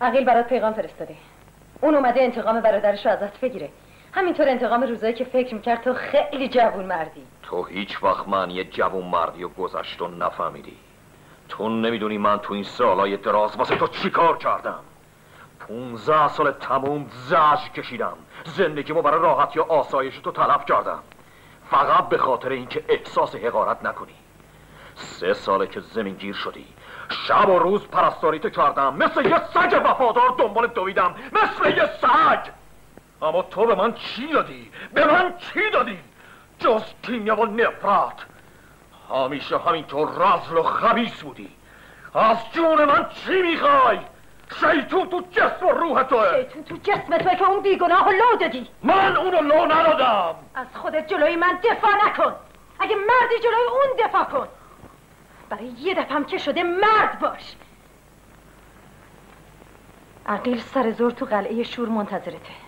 عقیل برات پیغام فرستاده. اون اومده انتقام برادرش رو ازت بگیره. همینطور انتقام روزایی که فکر می‌کرد تو خیلی جوون مردی. تو هیچ وقت معنی جوون مردی و گذشت و نفهمیدی. تو نمی‌دونی من تو این سالای دراز واسه تو چیکار کردم. پونزه سال تموم زج کشیدم. زندگیمو برای راحت یا آسایش تو طلب کردم. فقط به خاطر اینکه احساس حقارت نکنی. سه ساله که زمین گیر شدی. شب و روز پرستاریتو کردم. مثل یه سگ وفادار دنبال دویدم. مثل یه سگ. اما تو به من چی دادی؟ به من چی دادی؟ جز کینه و نفرت. همیشه همینطور رزل و خبیس بودی. از جون من چی می‌خوای؟ شیطون تو جسم و روح توه. شیطون تو جسم توه که اون بیگناه لو دادی. من اونو لو ندادم. از خودت جلوی من دفاع نکن. اگه مردی جلوی اون دفاع کن. برای یه دفعم که شده مرد باش. عقیل سر زور تو قلعه شور منتظرته.